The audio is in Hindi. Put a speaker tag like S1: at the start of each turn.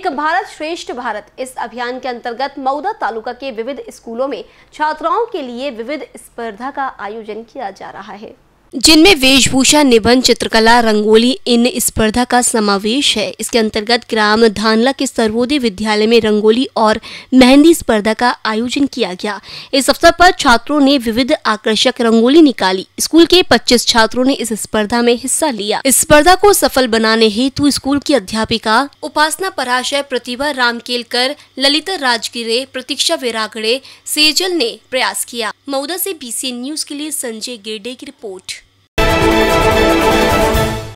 S1: भारत श्रेष्ठ भारत। इस अभियान के अंतर्गत मऊदा तालुका के विविध स्कूलों में छात्राओं के लिए विविध स्पर्धा का आयोजन किया जा रहा है। जिनमें वेशभूषा, निबंध, चित्रकला, रंगोली, इन स्पर्धा का समावेश है। इसके अंतर्गत ग्राम धानला के सर्वोदय विद्यालय में रंगोली और मेहंदी स्पर्धा का आयोजन किया गया। इस अवसर पर छात्रों ने विविध आकर्षक रंगोली निकाली। स्कूल के 25 छात्रों ने इस स्पर्धा में हिस्सा लिया। इस स्पर्धा को सफल बनाने हेतु स्कूल की अध्यापिका, उपासना पराशय प्रतिभा रामकेलकर, ललिता राजगिरे, प्रतीक्षा विरागड़े, सेजल ने प्रयास किया। मऊदा से बीसी न्यूज़ के लिए संजय गिरडे की रिपोर्ट।